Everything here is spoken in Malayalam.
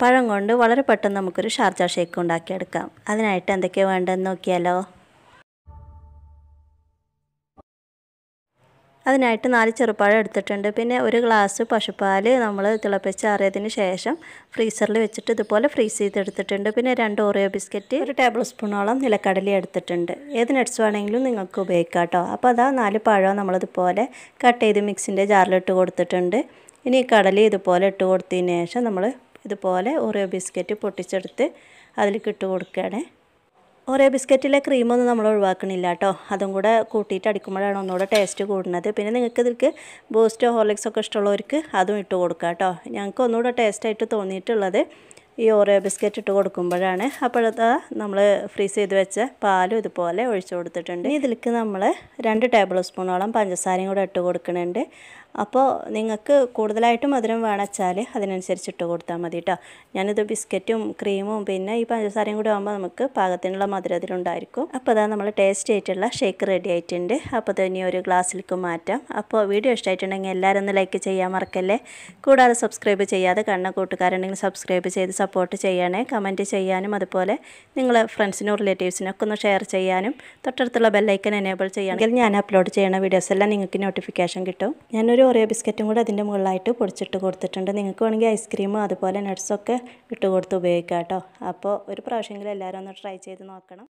പഴം കൊണ്ട് വളരെ പെട്ടെന്ന് നമുക്കൊരു ഷാർജ ഷേക്ക് ഉണ്ടാക്കിയെടുക്കാം. അതിനായിട്ട് എന്തൊക്കെയാണ് വേണ്ടതെന്ന് നോക്കിയാലോ? അതിനായിട്ട് നാല് ചെറുപ്പഴം എടുത്തിട്ടുണ്ട്. പിന്നെ ഒരു ഗ്ലാസ് പശുപ്പാൽ നമ്മൾ തിളപ്പിച്ചാറിയതിന് ശേഷം ഫ്രീസറിൽ വെച്ചിട്ട് ഇതുപോലെ ഫ്രീസ് ചെയ്തെടുത്തിട്ടുണ്ട്. പിന്നെ രണ്ട് ഓറിയോ ബിസ്ക്കറ്റ് ഒരു ടേബിൾ സ്പൂണോളം നിലക്കടലി എടുത്തിട്ടുണ്ട്. ഏത് നട്ട്സ് വേണമെങ്കിലും നിങ്ങൾക്ക് ഉപയോഗിക്കാം കേട്ടോ. അപ്പോൾ അതാ നാല് പഴം നമ്മളിതുപോലെ കട്ട് ചെയ്ത് മിക്സിന്റെ ജാറിലിട്ട് കൊടുത്തിട്ടുണ്ട്. ഇനി കടലി ഇതുപോലെ ഇട്ട് കൊടുത്തതിന് ശേഷം നമ്മൾ ഇതുപോലെ ഓറിയോ ബിസ്ക്കറ്റ് പൊട്ടിച്ചെടുത്ത് അതിലേക്ക് ഇട്ട് കൊടുക്കുകയാണ്. ഓരോ ബിസ്ക്കറ്റിലെ ക്രീമൊന്നും നമ്മൾ ഒഴിവാക്കണില്ല കേട്ടോ. അതും കൂടെ കൂട്ടിയിട്ട് അടിക്കുമ്പോഴാണ് ഒന്നുകൂടെ ടേസ്റ്റ് കൂടുന്നത്. പിന്നെ നിങ്ങൾക്ക് ഇതിൽക്ക് ബൂസ്റ്റോ ഹോർലിക്സോ ഒക്കെ ഇഷ്ടമുള്ളവർക്ക് അതും ഇട്ട് കൊടുക്കാം കേട്ടോ. ഞങ്ങൾക്ക് ഒന്നുകൂടെ ടേസ്റ്റായിട്ട് തോന്നിയിട്ടുള്ളത് ഈ ഓറിയോ ബിസ്ക്കറ്റ് ഇട്ട് കൊടുക്കുമ്പോഴാണ്. അപ്പോഴത്തെ നമ്മൾ ഫ്രീസ് ചെയ്ത് വെച്ച പാലും ഇതുപോലെ ഒഴിച്ചു കൊടുത്തിട്ടുണ്ട്. ഇതിലേക്ക് നമ്മൾ രണ്ട് ടേബിൾ സ്പൂണോളം പഞ്ചസാരയും കൂടെ ഇട്ട് കൊടുക്കുന്നുണ്ട്. അപ്പോൾ നിങ്ങൾക്ക് കൂടുതലായിട്ട് മധുരം വേണച്ചാൽ അതിനനുസരിച്ച് ഇട്ട് കൊടുത്താൽ മതി കേട്ടോ ഞാനിത് ബിസ്ക്കറ്റും ക്രീമും പിന്നെ ഈ പഞ്ചസാരയും കൂടി ആകുമ്പോൾ നമുക്ക് പാകത്തിനുള്ള മധുരം അതിലുണ്ടായിരിക്കും. അപ്പോൾ അതാ നമ്മൾ ടേസ്റ്റ് ആയിട്ടുള്ള ഷേക്ക് റെഡി ആയിട്ടുണ്ട്. അപ്പോൾ അത് ഇനി ഒരു ഗ്ലാസ്സിലേക്ക് മാറ്റാം. അപ്പോൾ വീഡിയോ ഇഷ്ടമായിട്ടുണ്ടെങ്കിൽ എല്ലാവരും ഒന്ന് ലൈക്ക് ചെയ്യാൻ മറക്കല്ലേ? കൂടാതെ സബ്സ്ക്രൈബ് ചെയ്യാതെ കണ്ണ കൂട്ടുകാരുണ്ടെങ്കിൽ സബ്സ്ക്രൈബ് ചെയ്ത് സപ്പോർട്ട് ചെയ്യണേ കമന്റ് ചെയ്യാനും അതുപോലെ നിങ്ങളെ ഫ്രണ്ട്സിനും റിലേറ്റീവ്സിനും ഒക്കെ ഒന്ന് ഷെയർ ചെയ്യാനും തൊട്ടടുത്തുള്ള ബെല്ലൈക്കൻ എനേബിൾ ചെയ്യണമെങ്കിൽ ഞാൻ അപ്ലോഡ് ചെയ്യുന്ന വീഡിയോസ് എല്ലാം നിങ്ങൾക്ക് നോട്ടിഫിക്കേഷൻ കിട്ടും. ഞാനൊരു ഓറിയോ ബിസ്ക്കറ്റും കൂടെ അതിന്റെ മുകളിലായിട്ട് പൊടിച്ചിട്ട് കൊടുത്തിട്ടുണ്ട്. നിങ്ങൾക്ക് വേണമെങ്കിൽ ഐസ്ക്രീമും അതുപോലെ നട്ട്സൊക്കെ ഇട്ട് കൊടുത്ത് ഉപയോഗിക്കാം കേട്ടോ. അപ്പോൾ ഒരു പ്രാവശ്യമെങ്കിലും എല്ലാവരും ഒന്ന് ട്രൈ ചെയ്ത് നോക്കണം.